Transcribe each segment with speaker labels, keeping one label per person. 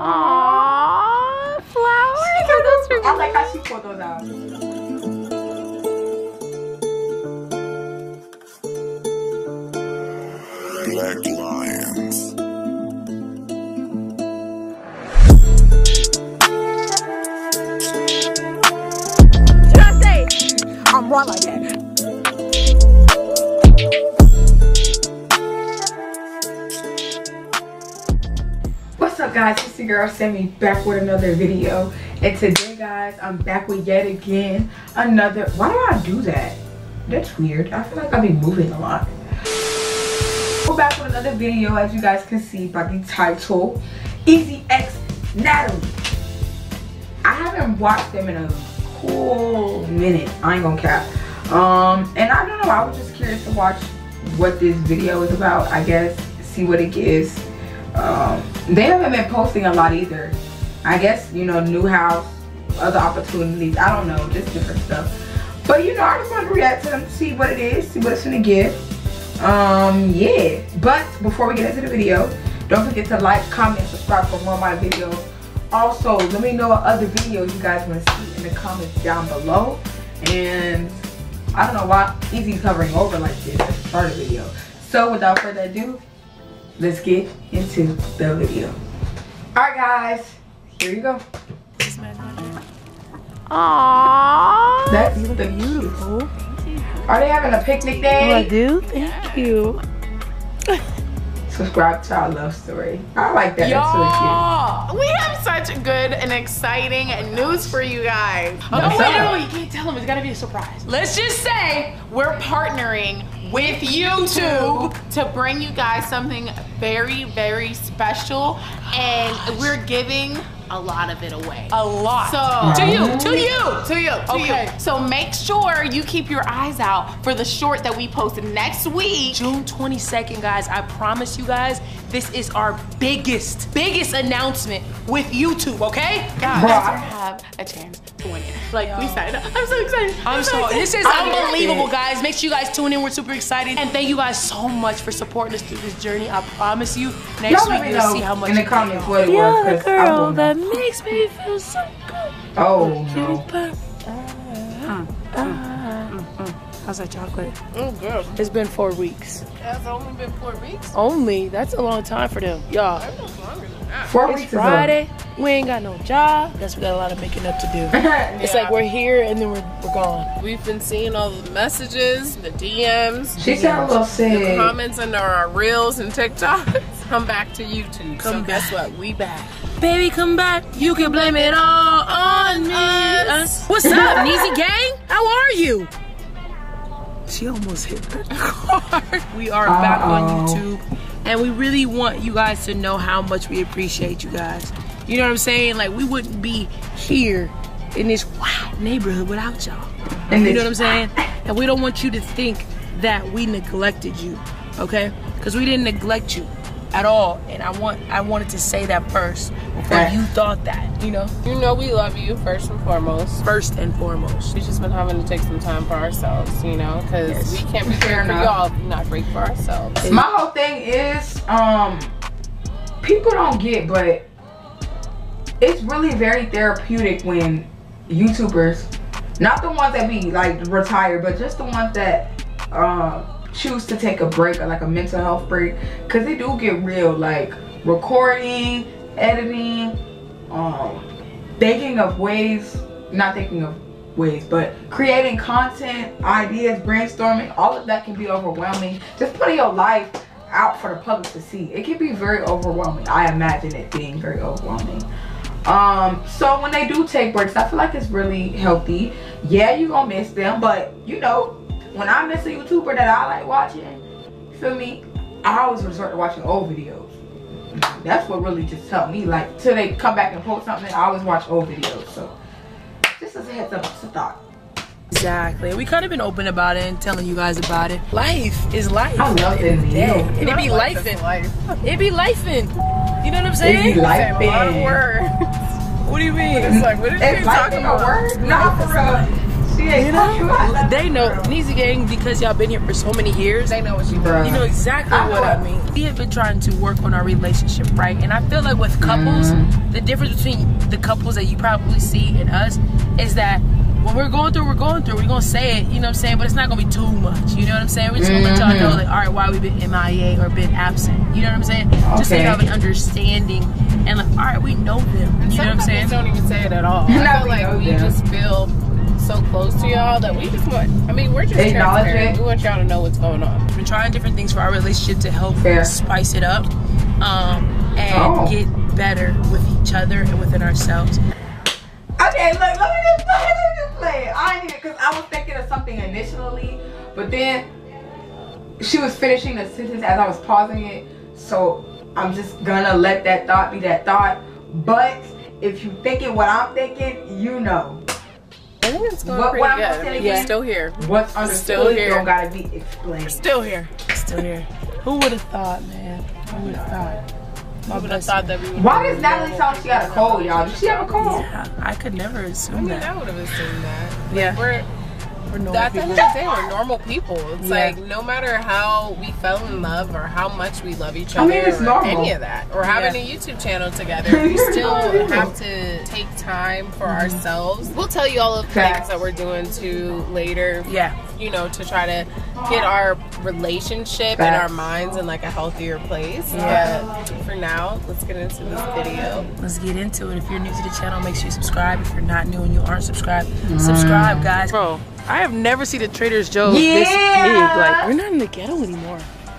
Speaker 1: Aww, flowers. Are those for
Speaker 2: I like how she pulled those out.
Speaker 3: Black Lions.
Speaker 1: I say? I'm wrong like that.
Speaker 2: Guys, it's your girl Sammy back with another video. And today guys, I'm back with yet again another, why do I do that? That's weird, I feel like I be moving a lot. We're back with another video as you guys can see by the title, Ezee X Natalie. I haven't watched them in a cool minute, I ain't gonna cap. Um, and I don't know, I was just curious to watch what this video is about, I guess, see what it gives. Um, they haven't been posting a lot either. I guess, you know, new house, other opportunities, I don't know, just different stuff. But you know, I just want to react to them, see what it is, see what it's gonna give. Um, yeah. But before we get into the video, don't forget to like, comment, subscribe for more of my videos. Also, let me know what other videos you guys want to see in the comments down below. And I don't know why Ezee covering over like this at the start of the video. So without further ado, let's get into the video. Alright guys, here you go.
Speaker 1: Aww.
Speaker 2: That's the beautiful. Are they having a picnic day?
Speaker 1: Oh, I
Speaker 2: day?
Speaker 1: do. Thank you.
Speaker 2: Subscribe to our love story. I like that. That's really cute.
Speaker 4: Y'all, we have such good and exciting news for you guys. Oh, no,
Speaker 2: What's
Speaker 4: wait, no, no, you can't tell them. It's gotta be a surprise. Let's just say we're partnering with YouTube to bring you guys something very, very special, and we're giving a lot of it away.
Speaker 5: A lot.
Speaker 4: So to you, to mm-hmm. you, to you, to
Speaker 5: Okay.
Speaker 4: you. So make sure you keep your eyes out for the short that we post next week.
Speaker 5: June 22nd, guys. I promise you guys, this is our biggest, biggest announcement with YouTube, okay?
Speaker 4: Guys,
Speaker 2: Bro,
Speaker 4: you
Speaker 2: I-
Speaker 4: have a chance to win it. Like we said, I'm so excited.
Speaker 5: I'm so, excited. this is
Speaker 2: I love
Speaker 5: unbelievable,
Speaker 2: it.
Speaker 5: guys. Make sure you guys tune in. We're super excited. And thank you guys so much for supporting us through this journey. I promise you, next
Speaker 2: Y'all
Speaker 5: week
Speaker 2: me
Speaker 5: you'll
Speaker 2: know
Speaker 5: see how much
Speaker 2: in the
Speaker 5: you
Speaker 2: comments
Speaker 5: pay
Speaker 2: what it
Speaker 1: You're
Speaker 2: was.
Speaker 1: the
Speaker 2: 'cause I
Speaker 1: girl that
Speaker 2: know.
Speaker 1: Makes me feel so good.
Speaker 2: Oh no. Ah, ah, ah. Mm, mm, mm.
Speaker 5: How's that chocolate?
Speaker 4: Oh, girl.
Speaker 5: It's been four weeks.
Speaker 4: That's only been four weeks.
Speaker 5: Only. That's a long time for them. Y'all,
Speaker 4: I know it's longer than that.
Speaker 2: Four
Speaker 5: it's
Speaker 2: weeks is a-
Speaker 5: Friday. We ain't got no job. Guess we got a lot of making up to do. It's like we're here and then we're, we're gone.
Speaker 6: We've been seeing all the messages, the DMs,
Speaker 2: She sounded a little
Speaker 6: the
Speaker 2: sick.
Speaker 6: comments under our reels and TikToks. Come back to YouTube. so
Speaker 5: Come
Speaker 6: guess what? We back.
Speaker 5: Baby, come back. You can blame it all on me. Us. What's up, Neezy Gang? How are you? She almost hit the car. We are back on YouTube, and we really want you guys to know how much we appreciate you guys. You know what I'm saying? Like, we wouldn't be here in this wild neighborhood without y'all. You know what I'm saying? And we don't want you to think that we neglected you, okay? Because we didn't neglect you at all. And I want I wanted to say that first before
Speaker 2: Right.
Speaker 5: you thought that, you know?
Speaker 6: You know we love you first and foremost.
Speaker 5: First and foremost.
Speaker 6: We've just been having to take some time for ourselves, you know, because
Speaker 5: Yes.
Speaker 6: we can't be
Speaker 2: Fair
Speaker 6: for
Speaker 2: enough.
Speaker 6: y'all not great for ourselves.
Speaker 2: My whole thing is, um, people don't get, but it's really very therapeutic when YouTubers, not the ones that be like retired, but just the ones that uh, choose to take a break or like a mental health break, because they do get real, like recording, editing, um, thinking of ways, not thinking of ways, but creating content, ideas, brainstorming, all of that can be overwhelming. Just putting your life out for the public to see. It can be very overwhelming. I imagine it being very overwhelming. Um, so when they do take breaks, I feel like it's really healthy. Yeah, you gonna miss them, but you know, when I miss a YouTuber that I like watching, feel me? I always resort to watching old videos. That's what really just helped me. Like till they come back and post something, I always watch old videos. So just as a heads up, just a thought.
Speaker 5: Exactly. We kind of been open about it and telling you guys about it. Life is life.
Speaker 2: I love it.
Speaker 5: Yeah. And it be
Speaker 6: Life
Speaker 5: life
Speaker 6: life.
Speaker 5: It be lifing. You know what I'm saying?
Speaker 2: It
Speaker 5: saying?
Speaker 2: be life
Speaker 6: Say a lot of
Speaker 2: in.
Speaker 6: words.
Speaker 5: What do you mean?
Speaker 6: It's like, what is
Speaker 2: It's
Speaker 6: she talking about?
Speaker 2: word? Nah, for real.
Speaker 5: You know, they know. Neezy Gang because y'all been here for so many years.
Speaker 4: They know what you.
Speaker 2: Bruh.
Speaker 5: You know exactly
Speaker 2: I know
Speaker 5: what I mean. We have been trying to work on our relationship, right? And I feel like with couples,
Speaker 2: Mm-hmm.
Speaker 5: the difference between the couples that you probably see and us is that when we're going through, we're going through. We're gonna say it, you know what I'm saying? But it's not gonna be too much. You know what I'm saying? We're just gonna let y'all know,
Speaker 2: Mm-hmm.
Speaker 5: like, all right, why we've been MIA or been absent. You know what I'm saying? Just so you have an understanding and like, all right, we know them. You know what I'm saying?
Speaker 4: don't even say it at all. I feel
Speaker 2: we
Speaker 4: like
Speaker 2: know
Speaker 4: we just feel so close to y'all that we just want. I mean, we're just
Speaker 2: They acknowledge
Speaker 4: transparent.
Speaker 2: it.
Speaker 4: We want y'all to know what's going on.
Speaker 5: We've been trying different things for our relationship to help
Speaker 2: Fair.
Speaker 5: spice it up um, and
Speaker 2: Oh.
Speaker 5: get better with each other and within ourselves.
Speaker 2: Okay, look, let me just play, let me just play it. I didn't because I was thinking of something initially, but then she was finishing the sentence as I was pausing it. So I'm just gonna let that thought be that thought. But if you thinking what I'm thinking, you know.
Speaker 4: I think it's going
Speaker 2: What-
Speaker 4: pretty
Speaker 2: what I'm
Speaker 4: good.
Speaker 2: gonna
Speaker 4: I mean,
Speaker 2: again?
Speaker 4: we're still here.
Speaker 2: What's
Speaker 4: Still here.
Speaker 2: don't gotta be explained.
Speaker 4: Still here.
Speaker 5: Still here. Who would have thought, man? Who would have thought?
Speaker 4: I would have thought that we would.
Speaker 2: Why does Natalie sound like she got a cold, y'all? Does she have a cold?
Speaker 5: Yeah, I could never
Speaker 4: I
Speaker 5: assume
Speaker 4: mean, I would have assumed that.
Speaker 5: Yeah.
Speaker 4: We're
Speaker 5: We're normal
Speaker 4: At the end
Speaker 5: people.
Speaker 4: the day, we're normal people. It's
Speaker 5: Yeah.
Speaker 4: like no matter how we fell in love or how much we love each
Speaker 2: I
Speaker 4: other
Speaker 2: mean, it's
Speaker 4: or any of that, or having a YouTube channel together, we still have to take time for mm-hmm. ourselves. We'll tell you all of the
Speaker 2: Facts.
Speaker 4: things that we're doing too later.
Speaker 5: Yeah.
Speaker 4: You know, to try to get our relationship and our minds in like a healthier place.
Speaker 5: Yeah.
Speaker 4: But for now, let's get into this video.
Speaker 5: Let's get into it. If you're new to the channel, make sure you subscribe. If you're not new and you aren't subscribed, mm. subscribe, guys. Bro, I have never seen a Trader Joe's this big. Like, we're not in the ghetto anymore.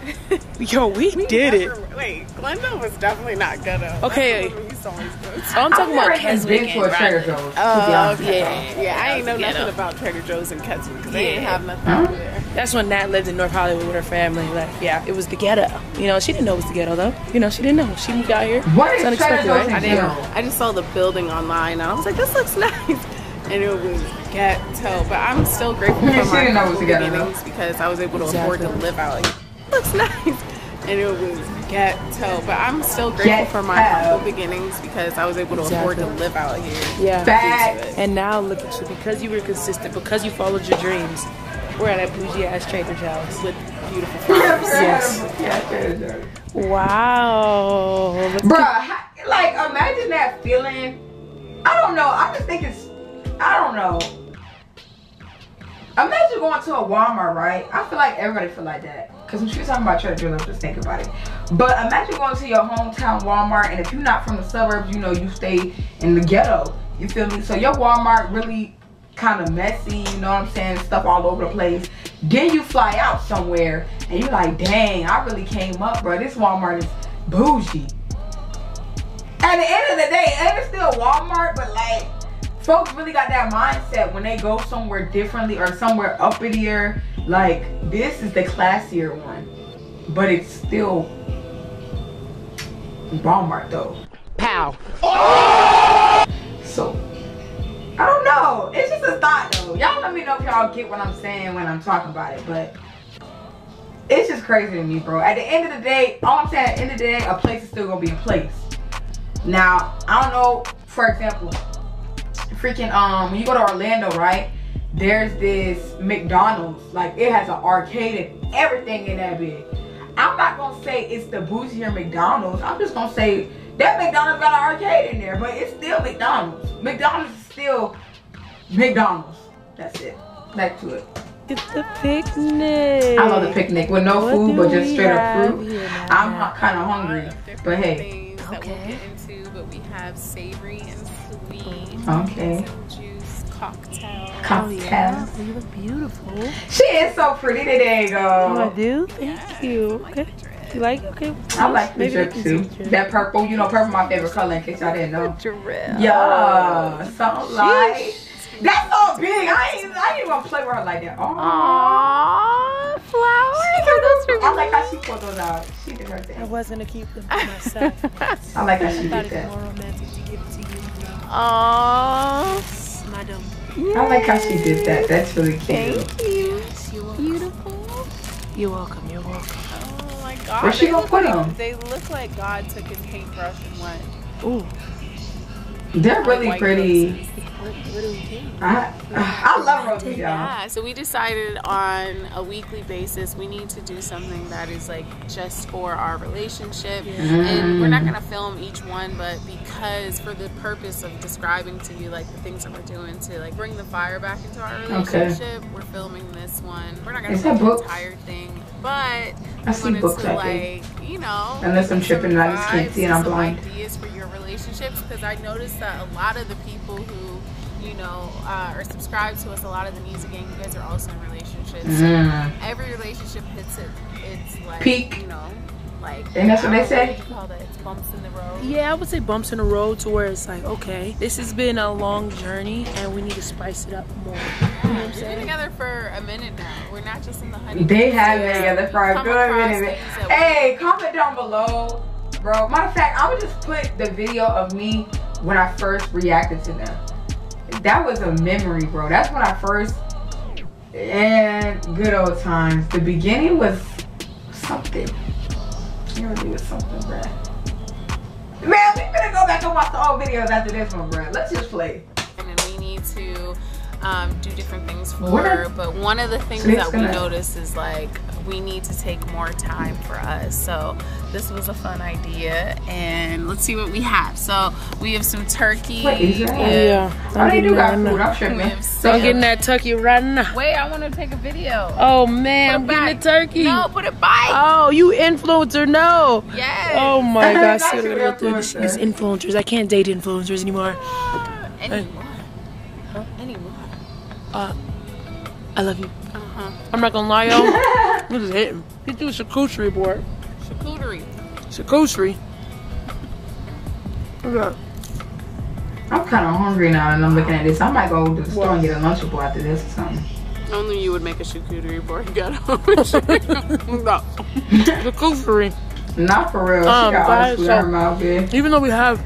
Speaker 5: Yo, we did it.
Speaker 4: Wait, Glendale was definitely not ghetto.
Speaker 5: Okay.
Speaker 4: That's what we always go to.
Speaker 5: Oh, I'm talking
Speaker 2: I've
Speaker 5: about
Speaker 2: never even been
Speaker 5: Keswick
Speaker 2: to a
Speaker 5: and
Speaker 2: Trader
Speaker 5: Raleigh.
Speaker 2: Joe's.
Speaker 4: Oh,
Speaker 2: honest.
Speaker 4: yeah, yeah. I ain't know
Speaker 5: Ghetto.
Speaker 4: nothing about Trader Joe's and Keswick because they
Speaker 5: Yeah.
Speaker 4: didn't have nothing
Speaker 2: Huh?
Speaker 4: over there.
Speaker 5: That's when Nat lived in North Hollywood with her family. Like, yeah, it was the ghetto. You know, she didn't know it was the ghetto though. You know, she didn't know. She moved out here.
Speaker 2: What
Speaker 5: It's
Speaker 2: is Trader
Speaker 5: unexpected,
Speaker 2: Joe's
Speaker 5: right?
Speaker 4: I didn't.
Speaker 2: general?
Speaker 4: I just saw the building online and I was like, this looks nice, and it was ghetto. But I'm still grateful for my
Speaker 2: didn't know it was
Speaker 4: humble
Speaker 2: ghetto, though.
Speaker 4: beginnings because I was able to afford to live out here. looks nice. And it was ghetto, but I'm still grateful for my
Speaker 2: Ghetto.
Speaker 4: humble beginnings because I was able to afford to live out here.
Speaker 5: Yeah.
Speaker 2: Facts.
Speaker 5: And now look at you because you were consistent, because you followed your dreams. We're at a bougie ass Trader Joe's.
Speaker 4: With beautiful flowers.
Speaker 5: Yes.
Speaker 2: Yeah,
Speaker 5: Wow. Let's
Speaker 2: Bruh, ha- like imagine that feeling. I don't know. I just think it's. I don't know. Imagine going to a Walmart, right? I feel like everybody feel like that. Cause when she was talking about Trader Joe's, I'm just thinking about it. But imagine going to your hometown Walmart, and if you're not from the suburbs, you know you stay in the ghetto. You feel me? So your Walmart really kind of messy. You know what I'm saying? Stuff all over the place. Then you fly out somewhere, and you're like, dang, I really came up, bro. This Walmart is bougie. At the end of the day, it's still Walmart, but like, folks really got that mindset when they go somewhere differently or somewhere uppitier. Like, this is the classier one, but it's still Walmart though.
Speaker 5: Pow.
Speaker 2: So, I don't know. It's just a thought though. Y'all let me know if y'all get what I'm saying when I'm talking about it, but it's just crazy to me, bro. At the end of the day, all I'm saying, at the end of the day, a place is still gonna be a place. Now, I don't know, for example, freaking um when you go to Orlando, right? There's this McDonald's, like it has an arcade and everything in that big. I'm not gonna say it's the bougier McDonald's. I'm just gonna say that McDonald's got an arcade in there, but it's still McDonald's. McDonald's is still McDonald's. That's it. Back to it.
Speaker 5: It's the picnic.
Speaker 2: I love the picnic with no
Speaker 5: What
Speaker 2: food, but just straight up
Speaker 5: have
Speaker 2: fruit.
Speaker 5: here?
Speaker 2: I'm kind of hungry, but hey,
Speaker 4: things that we'll
Speaker 5: Okay.
Speaker 4: get into, but we have savory and sweet.
Speaker 2: okay.
Speaker 4: Juice cocktail.
Speaker 5: Oh,
Speaker 2: Cocktail.
Speaker 5: yeah. Oh, you look beautiful.
Speaker 2: She is so pretty. There you
Speaker 5: Oh, I do? Thank you. Okay. You like okay?
Speaker 2: I like the
Speaker 5: Maybe
Speaker 2: drip too. That purple, you know, purple my favorite color in case y'all didn't know.
Speaker 5: Drip.
Speaker 2: Yeah, oh. something like. That's so big. I ain't, I ain't even play with her like that. Oh,
Speaker 5: Aww, flowers. Are those for
Speaker 2: I like how she pulled those out. She did her thing.
Speaker 5: I
Speaker 2: thing.
Speaker 5: was gonna keep them for myself.
Speaker 2: I like how she
Speaker 5: thought
Speaker 2: did
Speaker 5: it'd be
Speaker 2: that.
Speaker 5: more romantic to give it to you.
Speaker 4: Aww.
Speaker 5: Madam.
Speaker 2: I like how she did that. That's really cute.
Speaker 4: Thank you.
Speaker 5: Beautiful. You're welcome. You're welcome.
Speaker 4: Oh my god.
Speaker 2: Where she
Speaker 4: they
Speaker 2: gonna
Speaker 4: look
Speaker 2: put
Speaker 4: like-
Speaker 2: 'em?
Speaker 4: They look like God took his paintbrush and went.
Speaker 5: Ooh.
Speaker 2: They're really
Speaker 4: white
Speaker 2: pretty.
Speaker 5: What, what do we do?
Speaker 2: I, I love y'all.
Speaker 4: Yeah, so we decided on a weekly basis we need to do something that is like just for our relationship. And we're not mm-hmm. gonna film each one, but because for the purpose of describing to you like the things that we're doing to like bring the fire back into our
Speaker 2: Okay.
Speaker 4: relationship, we're filming this one. We're not gonna
Speaker 2: Is
Speaker 4: film the entire thing, but
Speaker 2: I see books,
Speaker 4: to like, you know,
Speaker 2: Unless I'm
Speaker 4: some
Speaker 2: tripping and I just can't see and
Speaker 4: and
Speaker 2: I'm blind.
Speaker 4: ideas for your relationships because I noticed that a lot of the people who you know uh, are subscribed to us, a lot of the music gang, you guys are also in relationships.
Speaker 2: Mm.
Speaker 4: Every relationship hits it. It's like
Speaker 2: Peak.
Speaker 4: You know, like
Speaker 2: And that's what they say?
Speaker 4: What you? It's bumps in the road.
Speaker 5: Yeah, I would say bumps in the road to where it's like, okay, this has been a long journey and we need to spice it up more. You know what
Speaker 4: we've been together for a minute now. We're not just in the honeymoon.
Speaker 2: They have
Speaker 4: phase.
Speaker 2: been together for a
Speaker 4: Come
Speaker 2: good minute.
Speaker 4: things that we-
Speaker 2: Hey, comment down below, bro. Matter of fact, I would just put the video of me when I first reacted to them. That was a memory, bro. That's when I first and good old times. The beginning was something. It really was something, bro. Man, we better go back and watch the old videos after this one, bro. Let's just play.
Speaker 4: and then we need to um, do different things for
Speaker 2: What
Speaker 4: her.
Speaker 2: are-
Speaker 4: But one of the things
Speaker 2: So
Speaker 4: that we
Speaker 2: gonna-
Speaker 4: noticed is like we need to take more time for us. So this was a fun idea, and let's see what we have. So we have some turkey.
Speaker 2: What is that?
Speaker 4: we
Speaker 5: Yeah.
Speaker 2: Oh, they do got
Speaker 5: getting
Speaker 2: food.
Speaker 5: that.
Speaker 2: I'm tripping.
Speaker 4: we have
Speaker 5: So I'm getting that turkey right now.
Speaker 4: Wait, I want to take a video.
Speaker 5: Oh man, I'm
Speaker 4: Put it
Speaker 5: getting
Speaker 4: back.
Speaker 5: the turkey.
Speaker 4: No, put it back.
Speaker 5: Oh, you influencer, no.
Speaker 4: yes.
Speaker 5: Oh my gosh,
Speaker 2: you,
Speaker 5: I gotta go through these influencers. I can't date influencers anymore.
Speaker 4: Anymore. Huh? Anymore.
Speaker 5: I love you.
Speaker 4: Uh-huh.
Speaker 5: I'm not gonna lie, y'all. This is hitting. Get you a charcuterie board.
Speaker 4: Charcuterie.
Speaker 5: Charcuterie. Look at that.
Speaker 2: I'm kind of hungry now, and I'm looking at this. I might go to the store and get a Lunchable after this or something.
Speaker 4: Only you would make a charcuterie board. You got
Speaker 5: No. Charcuterie.
Speaker 2: Not for real.
Speaker 5: Um,
Speaker 2: she got all the food
Speaker 5: so-
Speaker 2: in her mouth, yeah.
Speaker 5: Even though we have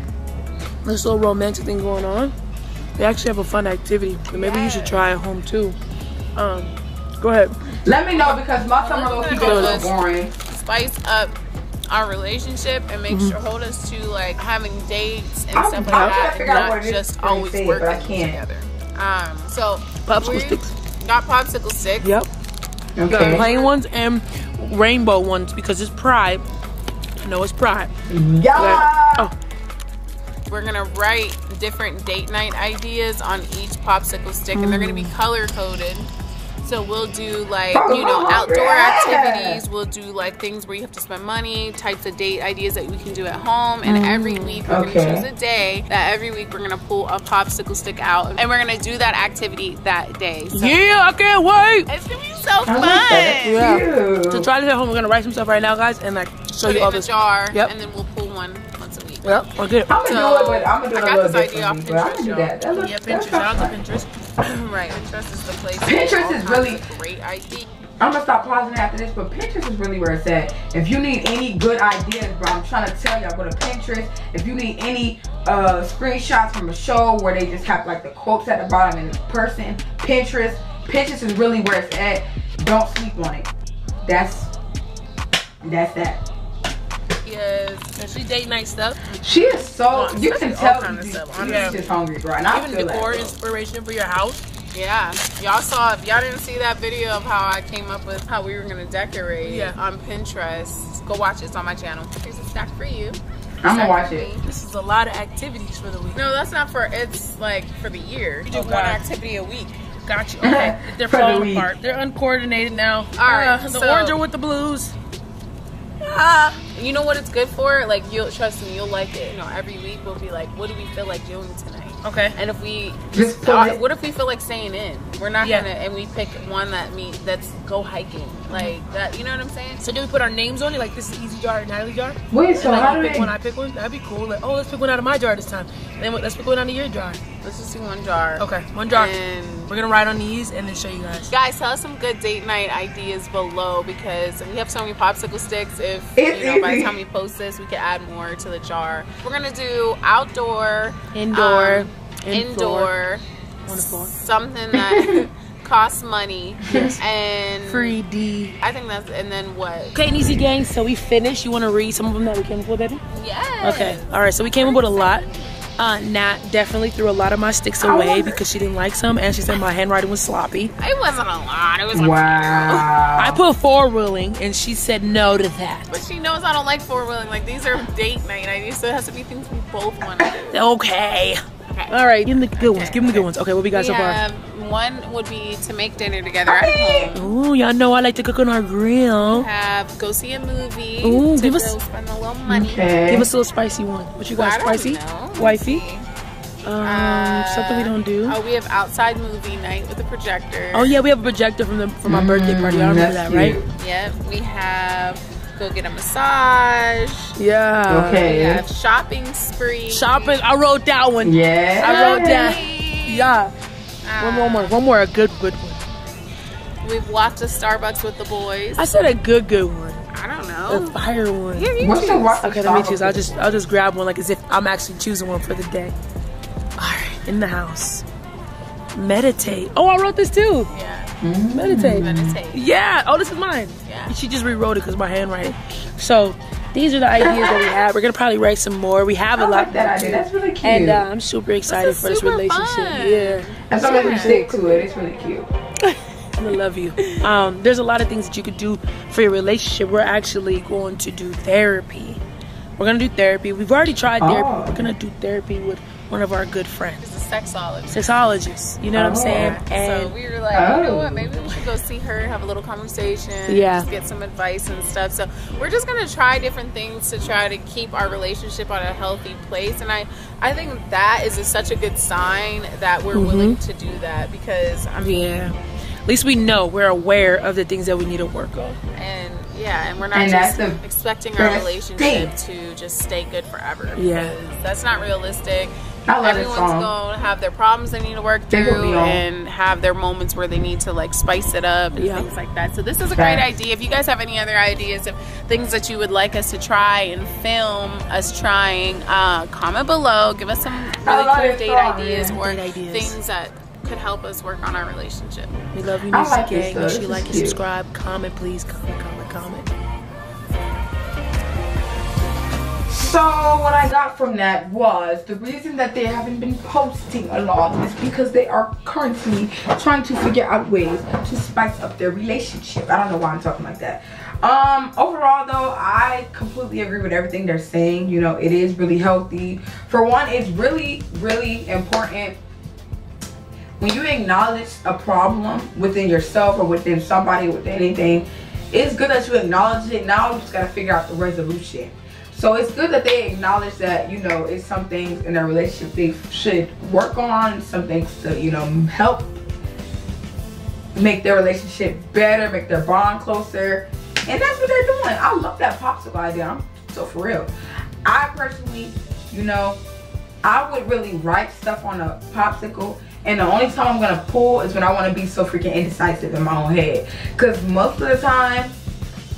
Speaker 5: this little romantic thing going on, they actually have a fun activity that maybe you should try at home too. Um, go ahead.
Speaker 2: Let me know because my summer low key
Speaker 4: Go
Speaker 2: goes boring.
Speaker 4: spice up our relationship and make sure hold us to like having dates and
Speaker 2: I'm-
Speaker 4: stuff
Speaker 2: I'm
Speaker 4: like
Speaker 2: trying
Speaker 4: that, and not
Speaker 2: what it is
Speaker 4: just
Speaker 2: before you
Speaker 4: always
Speaker 2: say it, but I
Speaker 4: working
Speaker 2: can't.
Speaker 4: together. Um, so
Speaker 5: Popsicle sticks.
Speaker 4: got popsicle sticks.
Speaker 5: Yep. Got
Speaker 2: Okay.
Speaker 5: plain ones and rainbow ones because it's pride. I know it's pride.
Speaker 2: Yeah.
Speaker 5: Oh,
Speaker 4: We're gonna write different date night ideas on each popsicle stick, and they're gonna be color coded. So we'll do like you know outdoor activities. We'll do like things where you have to spend money, types of date ideas that we can do at home. And every week we're
Speaker 2: Okay.
Speaker 4: gonna choose a day that every week we're gonna pull a popsicle stick out, and we're gonna do that activity that day. So
Speaker 5: yeah, I can't wait.
Speaker 4: it's gonna be so fun.
Speaker 2: like.
Speaker 5: Yeah.
Speaker 2: Cute.
Speaker 5: To try this at home, we're gonna write some stuff right now, guys, and like show
Speaker 4: Put
Speaker 5: you
Speaker 4: it
Speaker 5: all
Speaker 4: in a
Speaker 5: this.
Speaker 4: jar,
Speaker 5: Yep.
Speaker 4: and then we'll pull one once a week.
Speaker 5: Yep, I get it.
Speaker 2: I'm gonna
Speaker 4: So,
Speaker 2: do it, but I'm gonna do it
Speaker 4: I
Speaker 2: a
Speaker 4: got
Speaker 2: little
Speaker 4: this idea off
Speaker 2: differently. But I'm
Speaker 4: Pinterest,
Speaker 2: gonna do
Speaker 4: y'all.
Speaker 2: that. That looks,
Speaker 5: Yeah,
Speaker 2: that
Speaker 5: Pinterest. Shout out to Pinterest.
Speaker 4: right, Pinterest is the place.
Speaker 2: Pinterest
Speaker 4: for all
Speaker 2: is really-
Speaker 4: of great ideas.
Speaker 2: I'm gonna stop pausing after this, but Pinterest is really where it's at. If you need any good ideas, bro, I'm trying to tell y'all, go to Pinterest. If you need any uh, screenshots from a show where they just have like the quotes at the bottom and the person, Pinterest. Pinterest is really where it's at. Don't sleep on it. That's that's that.
Speaker 5: Yes, especially date night stuff.
Speaker 2: She is so you can
Speaker 5: all
Speaker 2: tell
Speaker 5: kind of
Speaker 2: she's
Speaker 5: stuff,
Speaker 2: she's
Speaker 5: honestly.
Speaker 2: just hungry, bro. And I
Speaker 5: Even
Speaker 2: feel
Speaker 5: decor
Speaker 2: that.
Speaker 5: inspiration for your house.
Speaker 4: Yeah, y'all saw. If y'all didn't see that video of how I came up with how we were gonna decorate
Speaker 5: Yeah.
Speaker 4: on Pinterest, go watch it. It's on my channel. Here's a stack for you.
Speaker 2: I'm gonna watch it.
Speaker 5: This is a lot of activities for the week.
Speaker 4: No, that's not for. It's like for the year. You do
Speaker 5: Oh,
Speaker 4: one
Speaker 5: God.
Speaker 4: activity a week.
Speaker 5: Got you. Okay, they're
Speaker 2: For the
Speaker 5: falling
Speaker 2: week.
Speaker 5: apart. They're uncoordinated now.
Speaker 4: All right,
Speaker 5: Uh, the
Speaker 4: so-
Speaker 5: orange are with the blues.
Speaker 4: Ah, you know what it's good for? Like you'll trust me, you'll like it. You know, every week we'll be like, what do we feel like doing tonight?
Speaker 5: Okay.
Speaker 4: And if we
Speaker 2: Just pull
Speaker 4: uh, what if we feel like staying in? We're not
Speaker 5: Yeah.
Speaker 4: gonna, and we pick one that means that's go hiking, like that. You know what I'm saying?
Speaker 5: So do we put our names on it? Like this is Ezee jar, and Natalie jar.
Speaker 2: Wait, so
Speaker 5: and
Speaker 2: how do
Speaker 5: you pick
Speaker 2: they?
Speaker 5: one, I pick one. That'd be cool. Like, oh, let's pick one out of my jar this time. And then let's pick one out of your jar.
Speaker 4: Let's just do one jar.
Speaker 5: Okay, one jar.
Speaker 4: And
Speaker 5: We're gonna write on these and then show you guys.
Speaker 4: guys, tell us some good date night ideas below because we have so many popsicle sticks. If
Speaker 2: It's
Speaker 4: you know, by the time we post this, we can add more to the jar. We're gonna do outdoor,
Speaker 5: Indoor,
Speaker 4: um,
Speaker 5: in
Speaker 4: indoor,
Speaker 5: On the floor.
Speaker 4: something that costs money, and
Speaker 5: Free D.
Speaker 4: I think that's and then what?
Speaker 5: Okay, and easy gang. So we finished. You want to read some of them that we came up with, baby?
Speaker 4: Yeah.
Speaker 5: Okay. All right. So we came up with a lot. Uh, Nat definitely threw a lot of my sticks away because she didn't like some, and she said my handwriting was sloppy.
Speaker 4: It wasn't a lot. It was a
Speaker 2: Wow.
Speaker 5: I put four wheeling, and she said no to that.
Speaker 4: But she knows I don't like four wheeling. Like these are date night ideas, so it has to be things we both want to do.
Speaker 5: Okay.
Speaker 4: Okay.
Speaker 5: All right, give me the good ones. Give me the good ones. Okay, what we got
Speaker 4: We
Speaker 5: so far?
Speaker 4: one would be to make dinner together at home.
Speaker 5: Ooh, y'all know I like to cook on our grill.
Speaker 4: Have go see a movie.
Speaker 5: Ooh,
Speaker 4: to
Speaker 5: give us-
Speaker 4: go spend a little money.
Speaker 2: Okay.
Speaker 5: Give us a little spicy one. What you got?
Speaker 4: I
Speaker 5: Spicy?
Speaker 4: know.
Speaker 5: Wifey?
Speaker 4: Let's see.
Speaker 5: Um, something we don't do.
Speaker 4: Oh, we have outside movie night with a projector.
Speaker 5: Oh yeah, we have a projector from the from my birthday party. I
Speaker 2: Mm,
Speaker 5: remember
Speaker 2: that's
Speaker 5: that, right?
Speaker 4: Yep. We have go get a massage.
Speaker 5: Yeah.
Speaker 2: Okay.
Speaker 4: We have shopping spree.
Speaker 5: Shopping. I wrote that one.
Speaker 2: Yeah.
Speaker 5: I wrote that. Yeah.
Speaker 4: Um,
Speaker 5: One more, one more, one more. A good, good one.
Speaker 4: We've walked to Starbucks with the boys.
Speaker 5: I said a good, good one.
Speaker 4: I don't
Speaker 5: A
Speaker 4: know.
Speaker 5: fire one.
Speaker 4: Here you
Speaker 2: What's the
Speaker 4: choose.
Speaker 2: what?
Speaker 5: Okay, let me choose. I'll just, I'll just grab one like as if I'm actually choosing one for the day. All right, in the house. Meditate. Oh, I wrote this too.
Speaker 4: Yeah.
Speaker 5: Meditate.
Speaker 4: Meditate.
Speaker 5: Yeah. Oh, this is mine.
Speaker 4: Yeah.
Speaker 5: She just rewrote it because my handwriting. So these are the ideas that we have. We're gonna probably write some more. We have a
Speaker 2: I
Speaker 5: lot.
Speaker 2: like that idea. That's really cute.
Speaker 5: And uh, I'm super excited
Speaker 4: is
Speaker 5: for this relationship.
Speaker 4: fun.
Speaker 5: Yeah.
Speaker 2: and so many stick to it. It's really cute.
Speaker 5: I'm gonna love you. Um, there's a lot of things that you could do for your relationship. We're actually going to do therapy. We're gonna do therapy. We've already tried therapy.
Speaker 2: Oh.
Speaker 5: We're gonna do therapy with one of our good friends,
Speaker 4: It's a sexologist.
Speaker 5: sexologist. You know what I'm
Speaker 2: Oh.
Speaker 5: saying?
Speaker 4: So
Speaker 5: And
Speaker 4: we were like, you know
Speaker 2: Oh.
Speaker 4: what? Maybe we should go see her, have a little conversation,
Speaker 5: Yeah.
Speaker 4: just get some advice and stuff. So we're just gonna try different things to try to keep our relationship on a healthy place. And I, I think that is a, such a good sign that we're mm-hmm. willing to do that because I mean,
Speaker 5: yeah, at least we know we're aware of the things that we need to work on.
Speaker 4: and yeah, and we're not
Speaker 2: And
Speaker 4: just expecting our relationship
Speaker 2: thing.
Speaker 4: to just stay good forever.
Speaker 5: Yeah.
Speaker 4: that's not realistic.
Speaker 2: I love this
Speaker 4: Everyone's
Speaker 2: song.
Speaker 4: gonna have their problems they need to work through and have their moments where they need to like spice it up and
Speaker 5: Yeah.
Speaker 4: things like that. So this is a great idea. If you guys have any other ideas of things that you would like us to try and film us trying, uh, comment below. Give us some really
Speaker 2: love
Speaker 4: cool date
Speaker 2: song,
Speaker 4: ideas
Speaker 2: yeah.
Speaker 4: or
Speaker 5: Date ideas.
Speaker 4: things that could help us work on our relationship.
Speaker 5: We love you,
Speaker 2: I
Speaker 5: Music
Speaker 2: like
Speaker 5: Gang. Make sure you like and
Speaker 2: cute.
Speaker 5: subscribe. Comment, please. Comment, comment, comment.
Speaker 2: So what I got from that was the reason that they haven't been posting a lot is because they are currently trying to figure out ways to spice up their relationship. I don't know why I'm talking like that. Um, overall though, I completely agree with everything they're saying. You know, it is really healthy. For one, it's really, really important when you acknowledge a problem within yourself or within somebody, with anything, it's good that you acknowledge it. Now you just gotta figure out the resolution. So it's good that they acknowledge that, you know, it's some things in their relationship they should work on, some things to, you know, help make their relationship better, make their bond closer. And that's what they're doing. I love that popsicle idea. I'm so for real. I personally, you know, I would really write stuff on a popsicle and the only time I'm gonna pull is when I wanna be so freaking indecisive in my own head. Cause most of the time,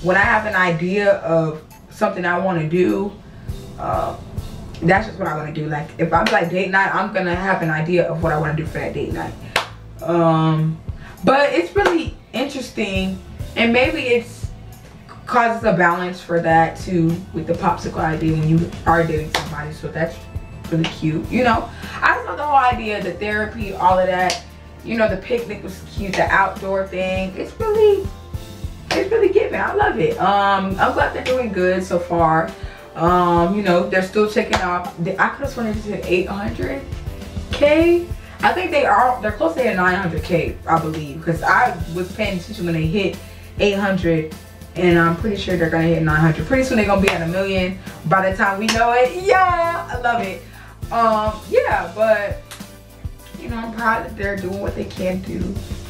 Speaker 2: when I have an idea of something I wanna do, uh, that's just what I wanna do. Like if I'm like date night, I'm gonna have an idea of what I wanna do for that date night. Um, but it's really interesting and maybe it's causes a balance for that too with the popsicle idea when you are dating somebody. So that's really cute. You know, I just love the whole idea, the therapy, all of that. You know, the picnic was cute, the outdoor thing. It's really, it's really giving. I love it. Um, I'm glad they're doing good so far. Um, you know, they're still checking. They- I could have sworn they said 800k. I think they are. They're close to 900k, I believe, because I was paying attention when they hit 800 and I'm pretty sure they're gonna hit 900. Pretty soon they're gonna be at a million. By the time we know it, yeah, I love it. Um, yeah, but you know, I'm proud that they're doing what they can do.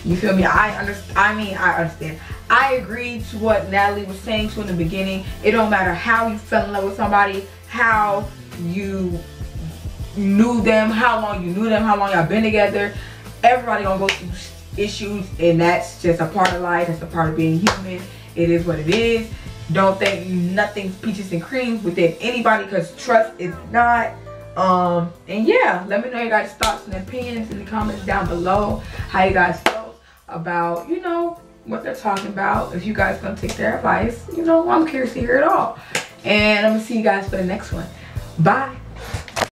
Speaker 2: You feel me? I understand. I mean, I understand. I agree to what Natalie was saying to in the beginning. It don't matter how you fell in love with somebody, how you knew them, how long you knew them, how long y'all been together. Everybody gonna go through issues, and that's just a part of life. That's a part of being human. It is what it is. Don't think nothing's peaches and creams within anybody, because trust is not. Um, and yeah, let me know your guys' thoughts and opinions in the comments down below. How you guys felt about, you know, what they're talking about. If you guys gonna take their advice, you know, I'm curious to hear it all. And I'm gonna see you guys for the next one. Bye.